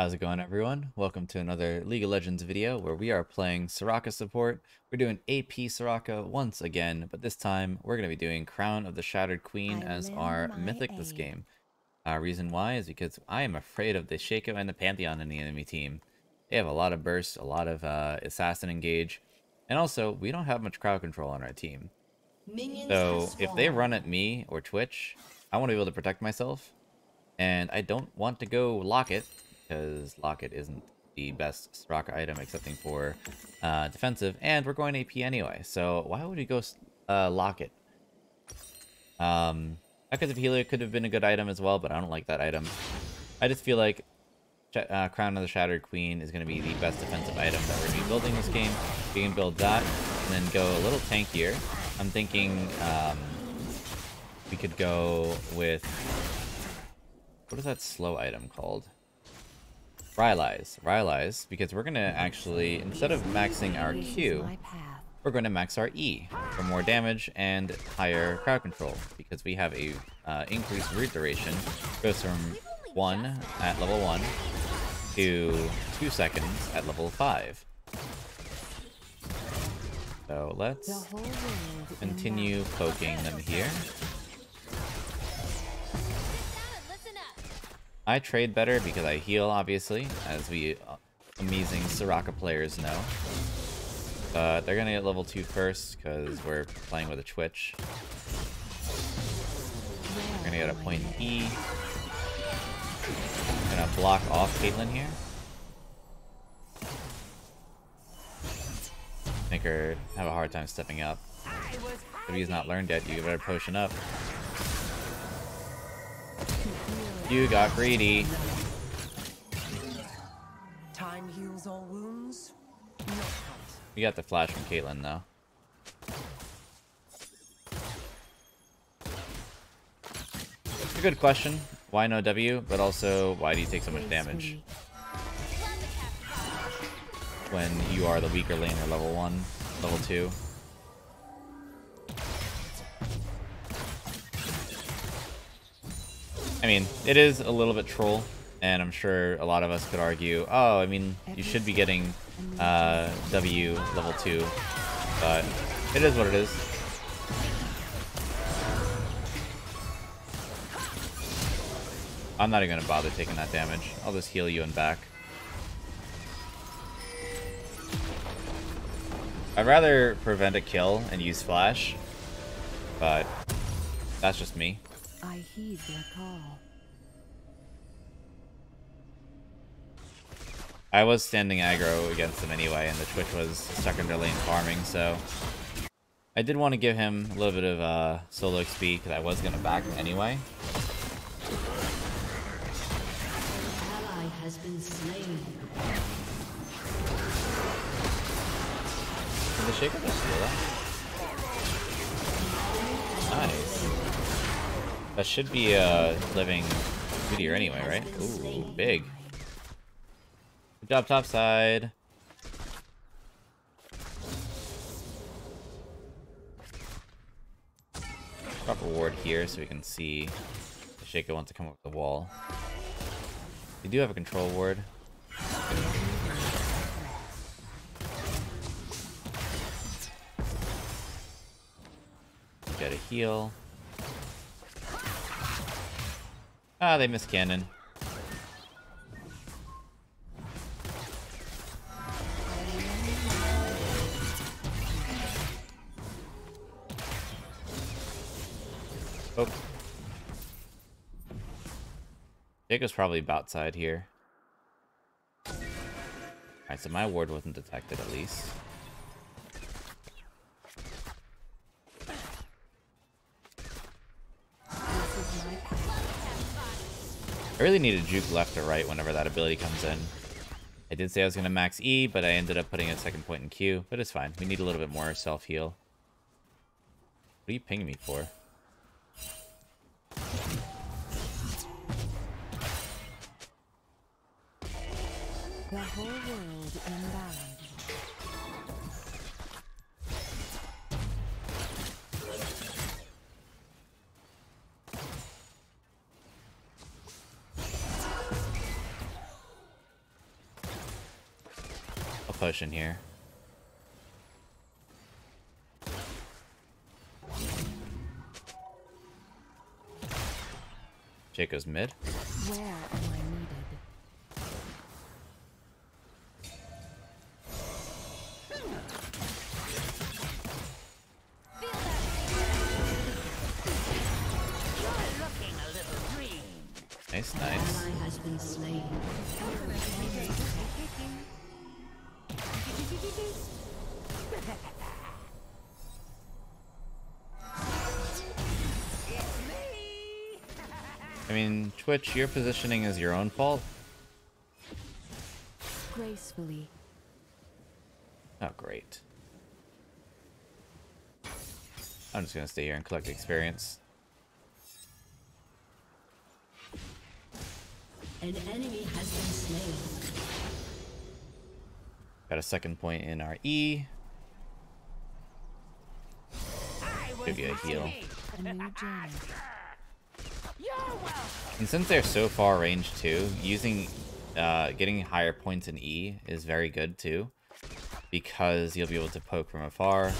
How's it going everyone? Welcome to another League of Legends video where we are playing Soraka support. We're doing AP Soraka once again, but this time we're going to be doing Crown of the Shattered Queen I as our mythic this game. Uh, reason why is because I am afraid of the Shaco and the Pantheon in the enemy team. They have a lot of burst, a lot of uh, assassin engage, and also we don't have much crowd control on our team. Minions so if they run at me or Twitch, I want to be able to protect myself, and I don't want to go Locket because Locket isn't the best Soraka item excepting for uh, defensive, and we're going AP anyway, so why would we go uh, Locket? Um, Echoes of Helia could have been a good item as well, but I don't like that item. I just feel like uh, Crown of the Shattered Queen is going to be the best defensive item that we're going to be building this game. We can build that and then go a little tankier. I'm thinking um, we could go with... What is that slow item called? Rylai's. Rylai's, because we're going to actually, instead of maxing our Q, we're going to max our E for more damage and higher crowd control, because we have a uh, increased root duration. goes from 1 at level 1 to 2 seconds at level 5. So let's continue poking them here. I trade better because I heal, obviously, as we uh, amazing Soraka players know. But they're gonna get level 2 first, because we're playing with a Twitch. We're gonna get a point E. Gonna block off Caitlyn here. Make her have a hard time stepping up. If he's not learned yet, you better potion up. You got greedy. Time heals all wounds. We got the flash from Caitlyn though. It's a good question. Why no W? But also, why do you take so much damage? When you are the weaker laner level 1, level 2. I mean, it is a little bit troll, and I'm sure a lot of us could argue, oh, I mean, you should be getting uh, W level 2, but it is what it is. I'm not even going to bother taking that damage. I'll just heal you and back. I'd rather prevent a kill and use flash, but that's just me. I heed their call. I was standing aggro against him anyway, and the Twitch was stuck in their lane farming, so... I did want to give him a little bit of uh, solo XP, because I was going to back him anyway. Ally has been slain. Did the Shaco just steal that? That should be a living meteor anyway, right? Ooh, big. Good job, top side. Drop a ward here so we can see the Shaco wants to come up the wall. We do have a control ward. Get a heal. Ah, they missed cannon. Oh. Shaco's probably about side here. Alright, so my ward wasn't detected at least. I really need to juke left or right whenever that ability comes in. I did say I was going to max E, but I ended up putting a second point in Q, but it's fine. We need a little bit more self-heal. What are you pinging me for? The whole world inbound. push in here. Jake mid. Where I mean, Twitch, your positioning is your own fault. Gracefully. Oh, great. I'm just gonna stay here and collect experience. An enemy has been slain. Got a second point in our E. Give you a heal. And since they're so far range too, using uh, getting higher points in E is very good too, because you'll be able to poke from afar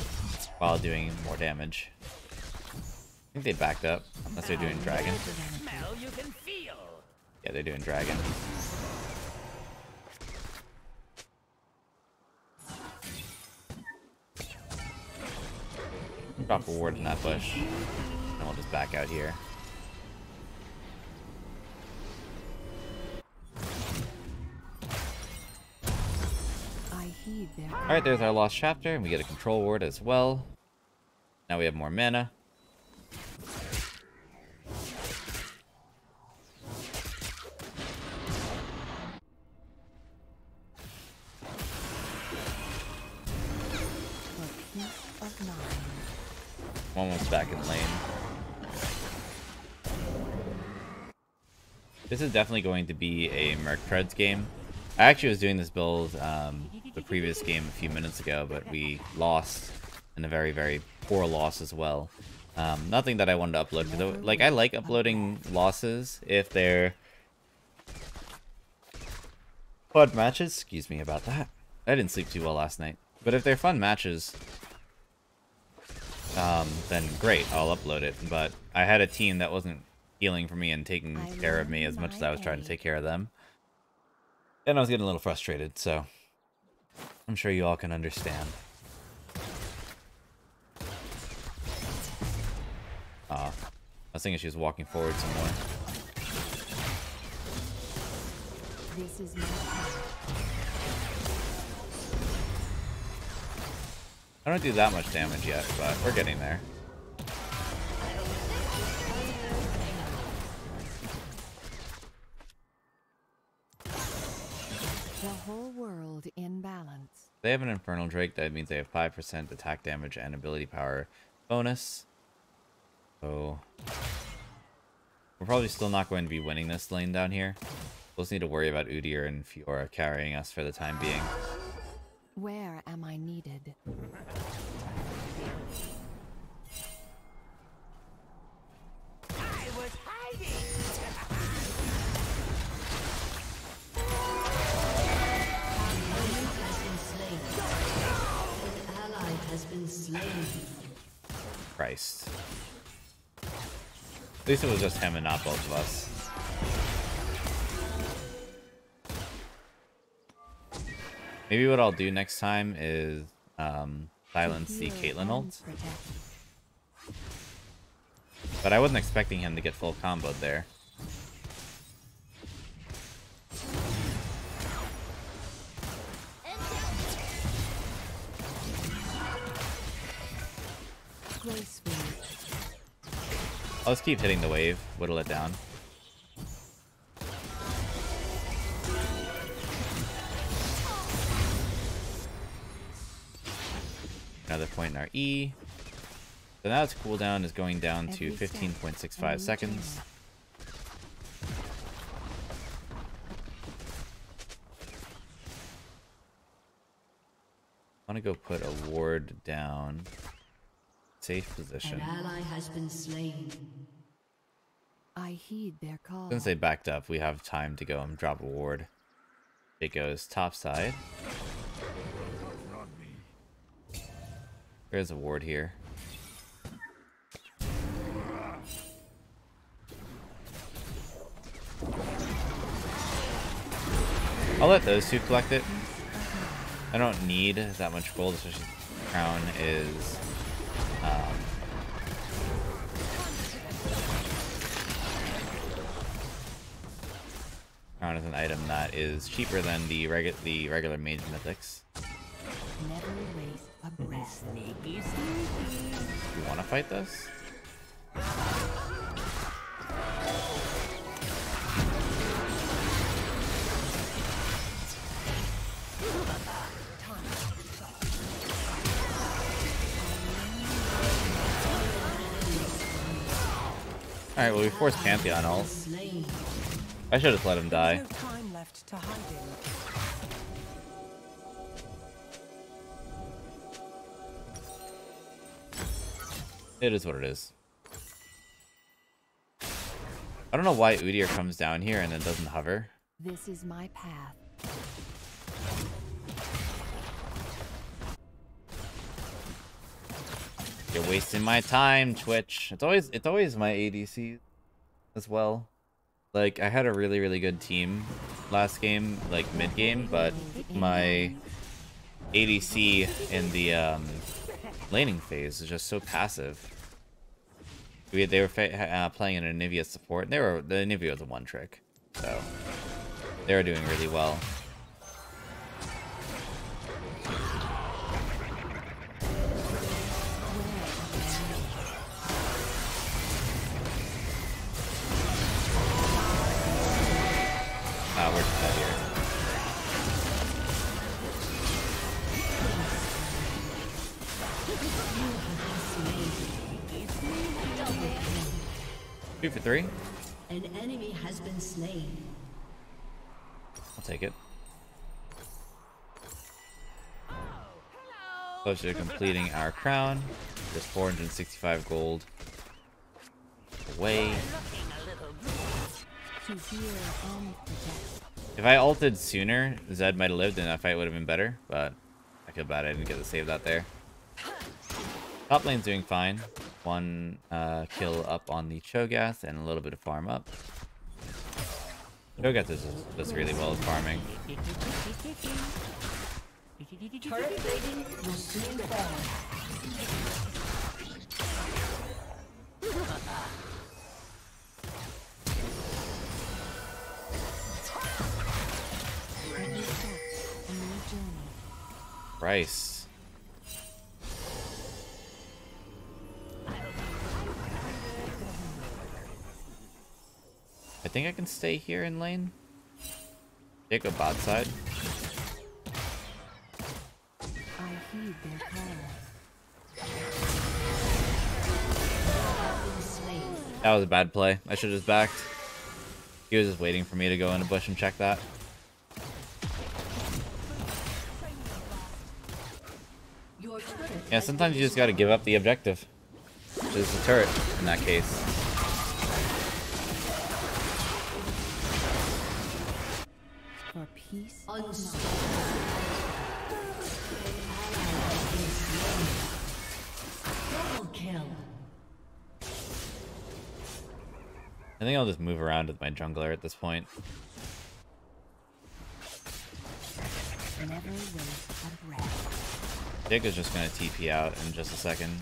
while doing more damage. I think they backed up, unless they're doing dragon. Yeah, they're doing dragon. Drop a ward in that bush, and we'll just back out here. Alright, there's our lost chapter, and we get a control ward as well. Now we have more mana. This is definitely going to be a Merc Treads game. I actually was doing this build um, the previous game a few minutes ago, but we lost in a very, very poor loss as well. Um, nothing that I wanted to upload. Cause, like, I like uploading losses if they're fun matches. Excuse me about that. I didn't sleep too well last night. But if they're fun matches, um, then great, I'll upload it. But I had a team that wasn't healing for me and taking care of me as much as I was trying to take care of them. And I was getting a little frustrated, so I'm sure you all can understand. Ah, uh, I was thinking she was walking forward some more. This is my I don't do that much damage yet, but we're getting there. They have an Infernal Drake, that means they have 5% attack damage and ability power bonus. So, we're probably still not going to be winning this lane down here. We'll just need to worry about Udyr and Fiora carrying us for the time being. Where am I needed? Christ. At least it was just him and not both of us. Maybe what I'll do next time is um, silence the Caitlyn ult. But I wasn't expecting him to get full comboed there. Just keep hitting the wave, whittle it down. Another point in our E. So now its cooldown is going down to 15.65 seconds. I want to go put a ward down. Safe position. An ally has been slain. I heed their call. Since they backed up, we have time to go and drop a ward. It goes top side. There's a ward here. I'll let those two collect it. I don't need that much gold, especially crown is um, crown is an item that is cheaper than the regu the regular mage mythics. Never waste a breath. Sneaky, sneaky. You want to fight this? Alright, well we forced Pantheon ult. I should have let him die. It is what it is. I don't know why Udyr comes down here and then doesn't hover. This is my path. You're wasting my time, Twitch. It's always it's always my ADC as well. Like I had a really really good team last game, like mid game, but my ADC in the um, laning phase is just so passive. We they were uh, playing an Anivia support. And they were the Anivia was a one trick, so they were doing really well. Two for three. An enemy has been slain. I'll take it. Closer to completing our crown. Just 465 gold away. If I ulted sooner, Zed might have lived and that fight would have been better, but I feel bad I didn't get the save that there. Top lane's doing fine. One uh, kill up on the Cho'Gath and a little bit of farm up. Cho'Gath does, does really well at farming. Rice. Think I can stay here in lane. Take a bot side. That was a bad play. I should have just backed. He was just waiting for me to go in a bush and check that. Yeah, sometimes you just gotta give up the objective. Which is the turret, in that case. I think I'll just move around with my jungler at this point. Dick is just gonna TP out in just a second.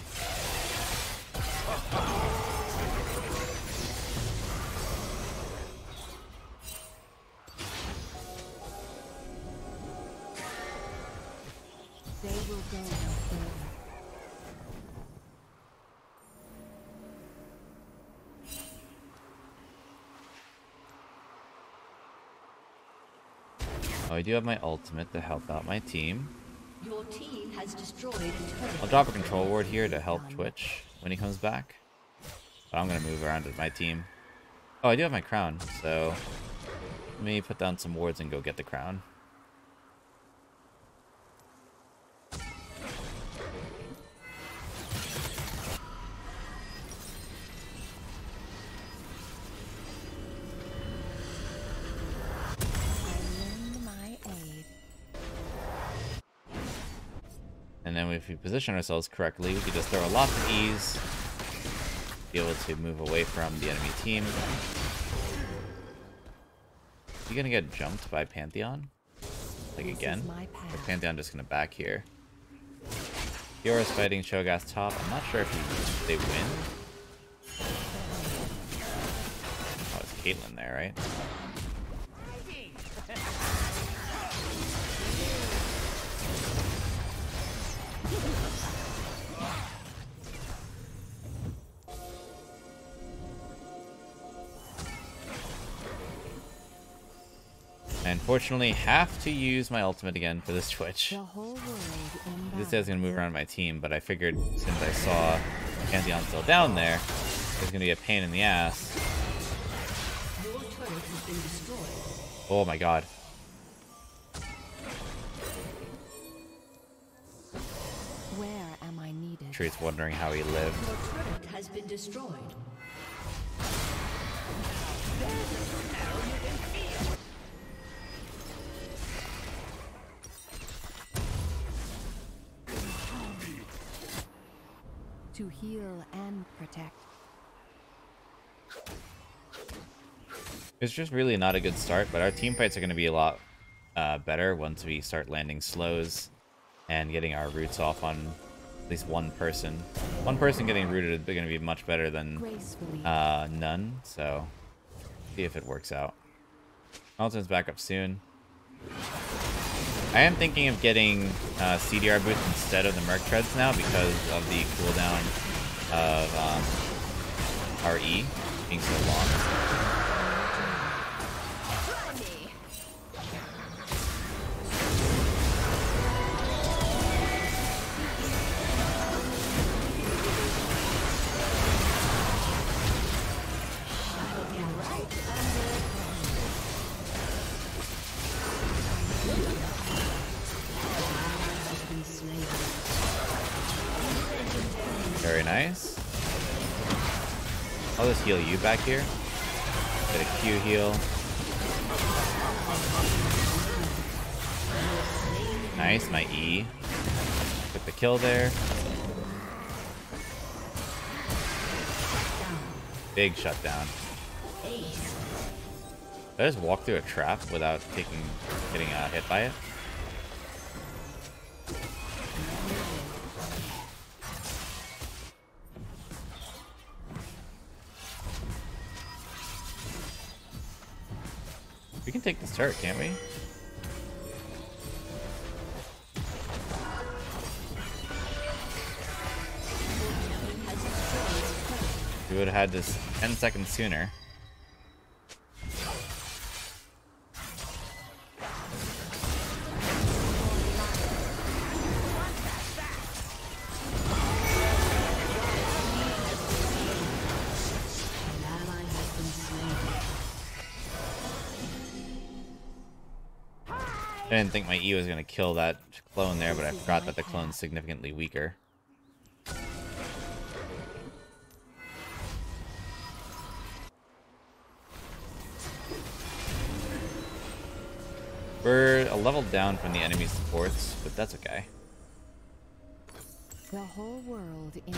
Do have my ultimate to help out my team. Your team has destroyed I'll drop a control ward here to help Twitch when he comes back. But I'm gonna move around with my team. Oh, I do have my crown, so let me put down some wards and go get the crown. Position ourselves correctly, we can just throw a lot of ease, be able to move away from the enemy team. You gonna get jumped by Pantheon? Like again? Or. Pantheon just gonna back here? Fiora's fighting Cho'Gath top. I'm not sure if he, they win. Oh, it's Caitlyn there, right? I unfortunately have to use my ultimate again for this Twitch. The whole world in This battle. guy's gonna move around my team, but I figured since I saw Pantheon still down there, it's gonna be a pain in the ass. Your turret has been destroyed. Oh my god. Where am I needed? Tree's wondering how he lived. Your has been destroyed. To heal and protect. It's just really not a good start, but our team fights are gonna be a lot uh, better once we start landing slows and getting our roots off on at least one person. One person getting rooted is gonna be much better than uh, none, so see if it works out. Alton's back up soon. I am thinking of getting uh, CDR boots instead of the Merc Treads now because of the cooldown of um, RE being so long. Heal you back here. Get a Q heal. Nice, my E. Get the kill there. Big shutdown. Did I just walk through a trap without taking getting uh, hit by it? We can take this turret, can't we? We would have had this 10 seconds sooner. Didn't think my E was gonna kill that clone there, but I forgot that the clone's significantly weaker. We're a level down from the enemy's supports, but that's okay. The whole world in.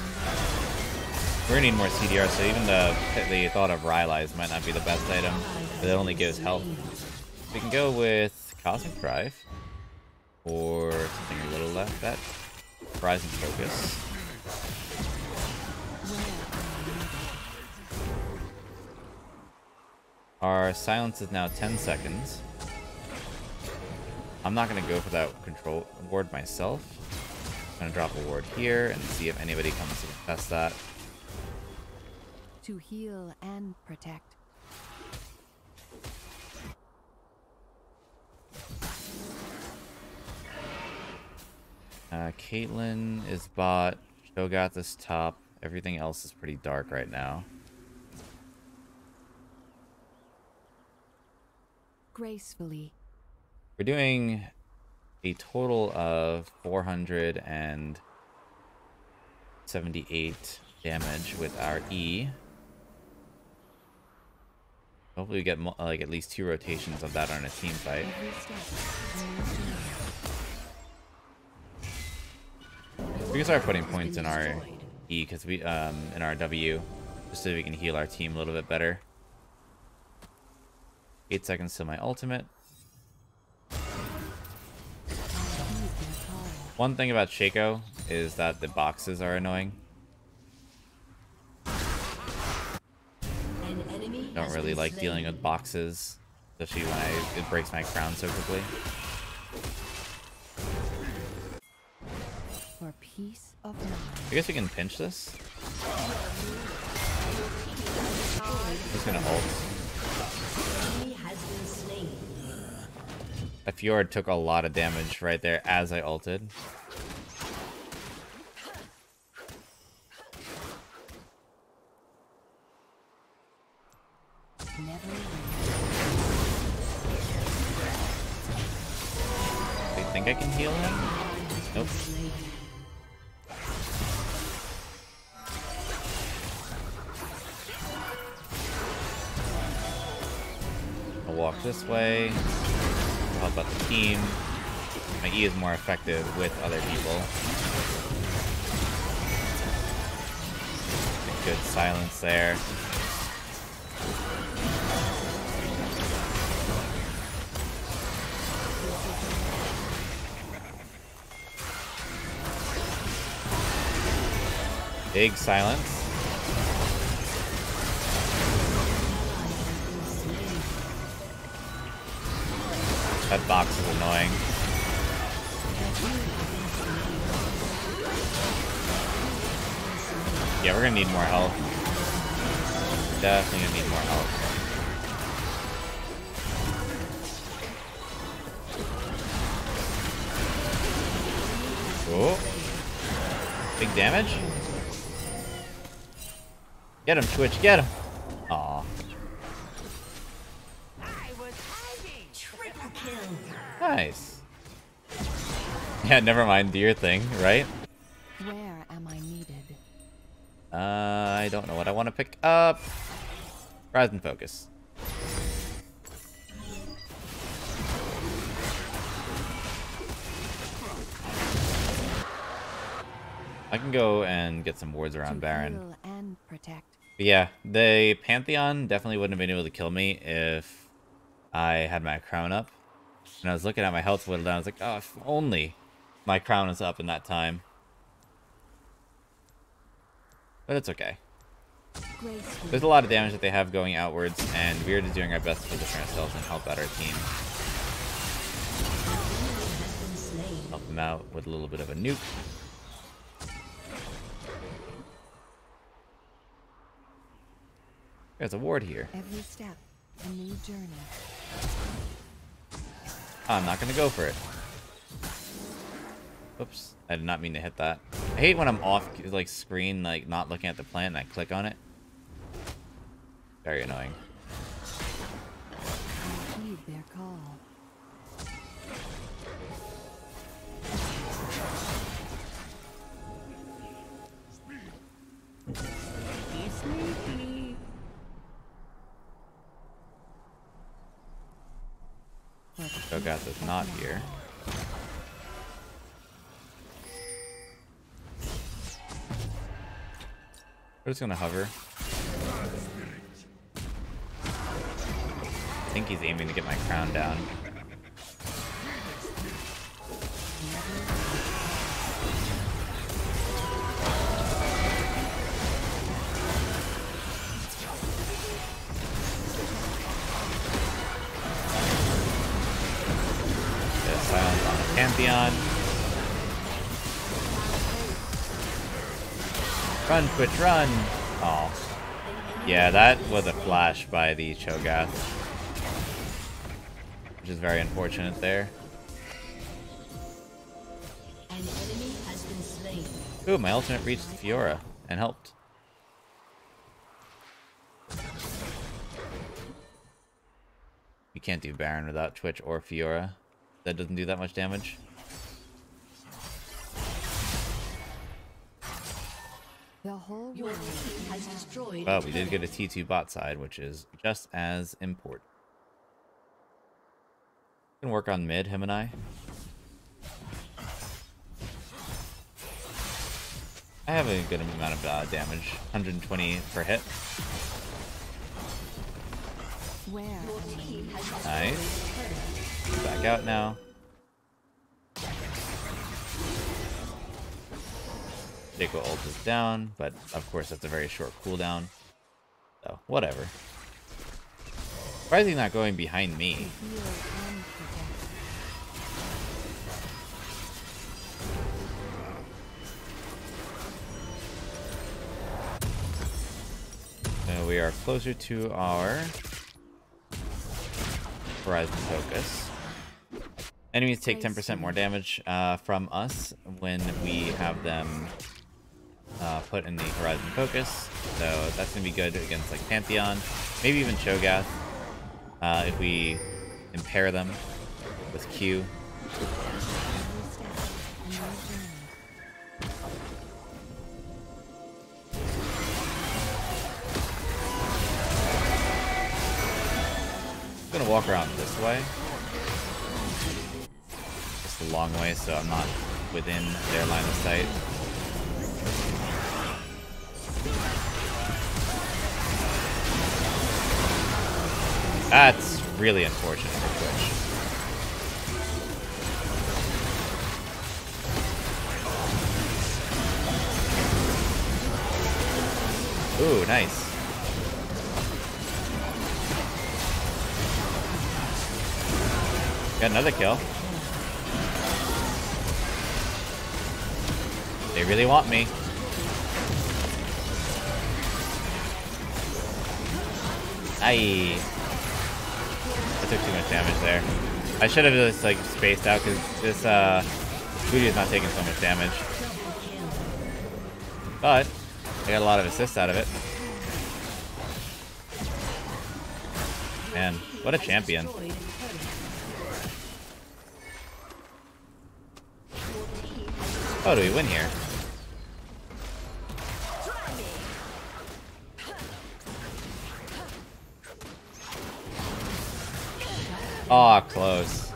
We're gonna need more CDR, so even the the thought of Rylai's might not be the best item, but it only gives health. We can go with Cosmic Drive, or something a little less that. Horizon Focus. Our silence is now 10 seconds. I'm not gonna go for that control ward myself. I'm gonna drop a ward here and see if anybody comes to test that. To heal and protect. Uh, Caitlyn is bot. Cho'Gath is top. Everything else is pretty dark right now. Gracefully. We're doing a total of 478 damage with our E. Hopefully we get like at least two rotations of that on a team fight. We can start putting points in our E because we um in our W just so we can heal our team a little bit better. Eight seconds to my ultimate. One thing about Shaco is that the boxes are annoying. An Don't really like dealing with boxes, especially when I, it breaks my crown so quickly. For peace of mind. I guess we can pinch this. Just gonna ult. Enemy has been. A Fjord took a lot of damage right there as I ulted. Never They think I can heal him? Nope. Walk this way. Help out the team. My E is more effective with other people. Good silence there. Big silence. That box is annoying. Yeah, we're gonna need more health. Definitely gonna need more health. Oh. Big damage. Get him, Twitch, get him. Yeah, never mind. Do your thing, right? Where am I needed? Uh, I don't know what I want to pick up. Horizon Focus. I can go and get some wards around Baron. and protect. But yeah, the Pantheon definitely wouldn't have been able to kill me if I had my crown up. And I was looking at my health whittle down, I was like, oh, if only my crown is up in that time. But it's okay. There's a lot of damage that they have going outwards, and we're just doing our best to position ourselves and help out our team. Has been slain. Help them out with a little bit of a nuke. There's a ward here. Every step, a new journey. I'm not gonna go for it. Oops, I did not mean to hit that. I hate when I'm off like screen, like not looking at the plant, and I click on it. Very annoying. Call. Is not here. We're just gonna hover. I think he's aiming to get my crown down. Run, Twitch, run! Oh. Yeah, that was a flash by the Cho'Gath. Which is very unfortunate there. An enemy has been slain. Ooh, my ultimate reached Fiora and helped. You can't do Baron without Twitch or Fiora. That doesn't do that much damage. The whole Your world team has destroyed. But we did get a T2 bot side, which is just as important. Can work on mid, him and I. I have a good amount of uh, damage. 120 per hit. Where? Nice. Back out now. Shaco ult is down, but of course that's a very short cooldown. So, whatever. Why is he not going behind me? Heal and protect. Uh, we are closer to our Horizon Focus. Enemies take 10% more damage uh, from us when we have them uh, put in the Horizon Focus. So that's going to be good against like Pantheon, maybe even Cho'Gath, uh, if we impair them with Q. I'm gonna walk around this way. Just a long way, so I'm not within their line of sight. That's really unfortunate for Twitch. Ooh, nice. Got another kill. They really want me. Aye. Took too much damage there. I should have just like spaced out because this uh Booty is not taking so much damage. But I got a lot of assists out of it. Man, what a champion. Oh, do we win here? Aw, close.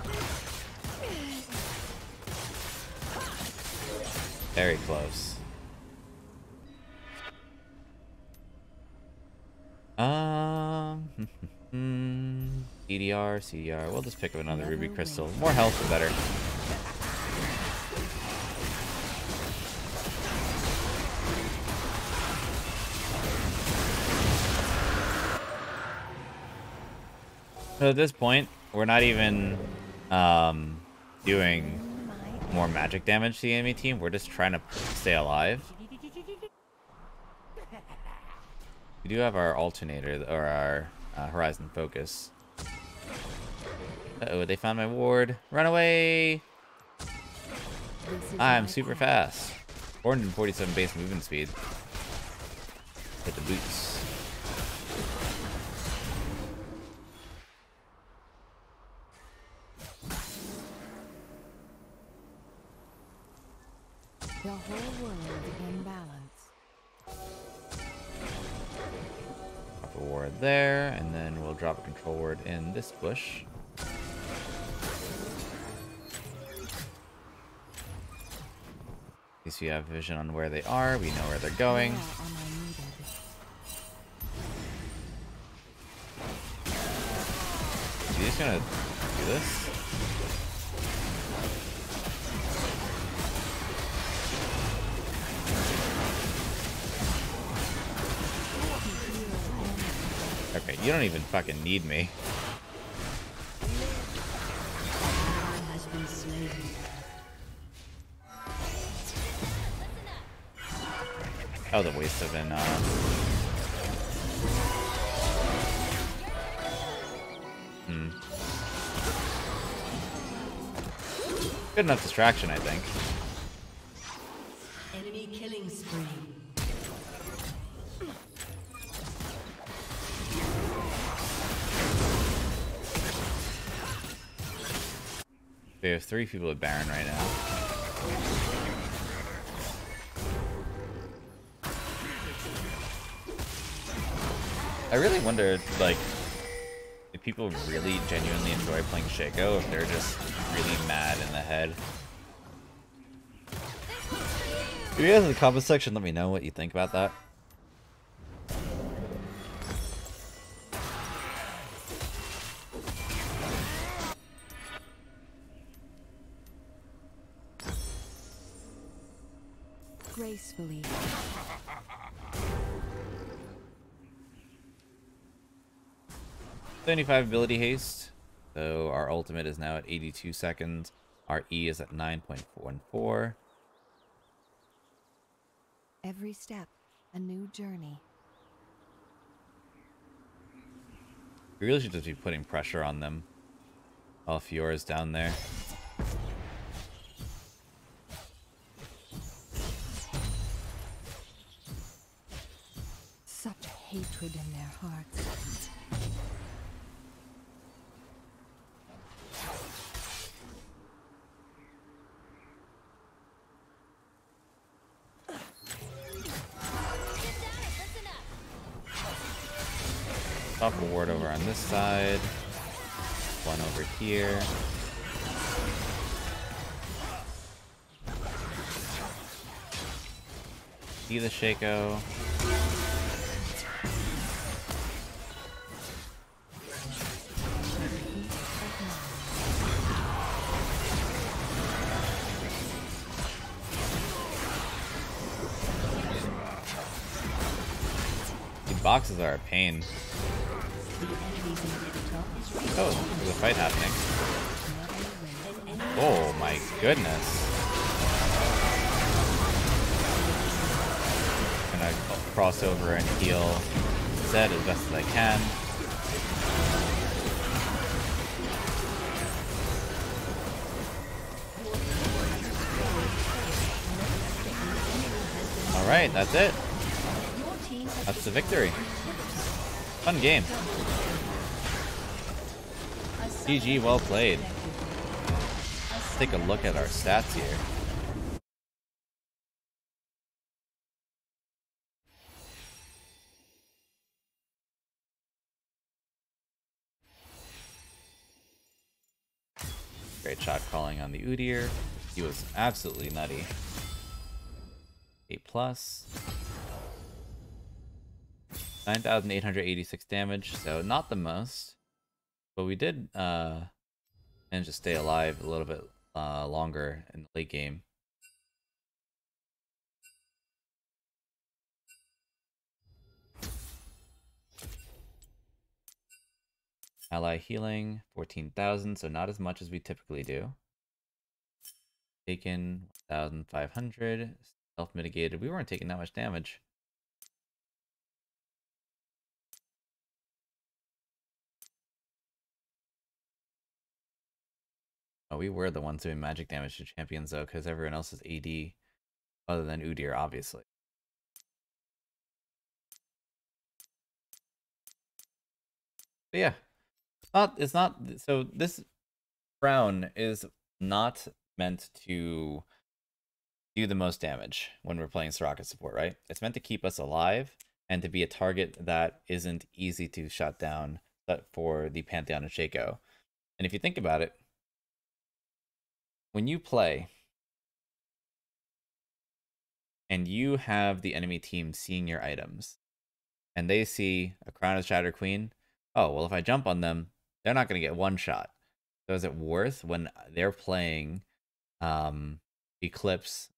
Very close. Um, CDR, CDR. We'll just pick up another Ruby Crystal. More health, the better. So at this point, we're not even um, doing more magic damage to the enemy team. We're just trying to stay alive. We do have our alternator, or our uh, horizon focus. Uh-oh, they found my ward. Run away! I'm super fast. 447 base movement speed. Hit the boots. This bush. At least we have vision on where they are. We know where they're going. Where am I needed? Is he just gonna do this? Okay, you don't even fucking need me. That was a waste of an, uh... Hmm. Good enough distraction, I think. Enemy killing spree. We have three people at Baron right now. I really wonder, like, if people really genuinely enjoy playing Shaco, if they're just really mad in the head. If you guys in the comment section let me know what you think about that? Gracefully. Seventy-five ability haste. So our ultimate is now at 82 seconds. Our E is at 9.14. Every step, a new journey. We really should just be putting pressure on them. While Fiora's down there. Such hatred in their hearts. This side. One over here. See the Shaco. Boxes are a pain. Oh, there's a fight happening. Oh my goodness. Gonna cross over and heal Zed as best as I can. Alright, that's it. That's the victory. Fun game. GG, well played. Let's take a look at our stats here. Great shot calling on the Udyr. He was absolutely nutty. 8 plus. 9,886 damage, so not the most. But we did uh, manage to stay alive a little bit uh, longer in the late game. Ally healing, 14,000, so not as much as we typically do. Taken 1,500, self-mitigated. We weren't taking that much damage. Oh, we were the ones doing magic damage to champions though, because everyone else is AD, other than Udyr, obviously. But yeah, not it's not so this crown is not meant to do the most damage when we're playing Soraka support, right? It's meant to keep us alive and to be a target that isn't easy to shut down but for the Pantheon and Shaco. And if you think about it, when you play and you have the enemy team seeing your items and they see a Crown of Shattered Queen, oh, well, if I jump on them, they're not going to get one shot. So is it worth when they're playing um, Eclipse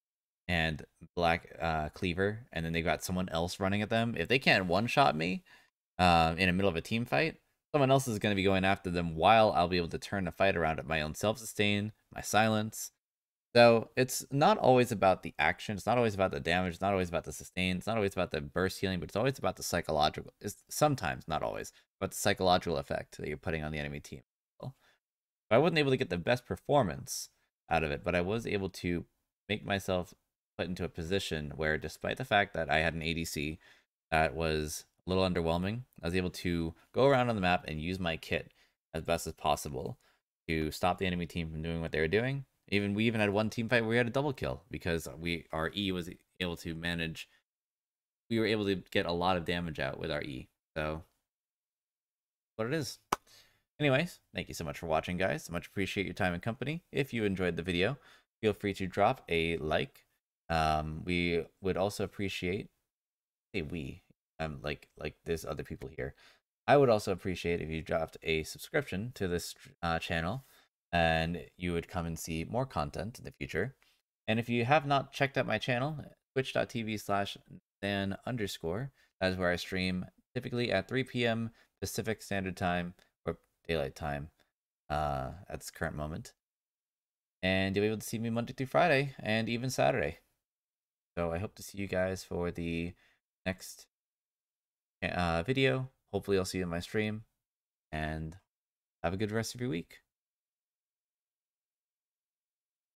and Black uh, Cleaver and then they got someone else running at them? If they can't one shot me uh, in the middle of a team fight, someone else is going to be going after them while I'll be able to turn the fight around at my own self sustain, my silence. So it's not always about the action. It's not always about the damage. It's not always about the sustain. It's not always about the burst healing, but it's always about the psychological. It's sometimes not always, but the psychological effect that you're putting on the enemy team. I wasn't able to get the best performance out of it, but I was able to make myself put into a position where, despite the fact that I had an ADC that was a little underwhelming, I was able to go around on the map and use my kit as best as possible to stop the enemy team from doing what they were doing. Even we even had one team fight where we had a double kill because we our E was able to manage. We were able to get a lot of damage out with our E. So, what it is. Anyways, thank you so much for watching, guys. Much appreciate your time and company. If you enjoyed the video, feel free to drop a like, Um, we would also appreciate, say we, um, like like there's other people here. I would also appreciate if you dropped a subscription to this uh, channel, and you would come and see more content in the future. And if you have not checked out my channel, twitch.tv slash nzan underscore, that is where I stream typically at 3 p.m. Pacific Standard Time or Daylight Time uh, at this current moment. And you'll be able to see me Monday through Friday and even Saturday. So I hope to see you guys for the next uh, video. Hopefully, I'll see you in my stream. And have a good rest of your week.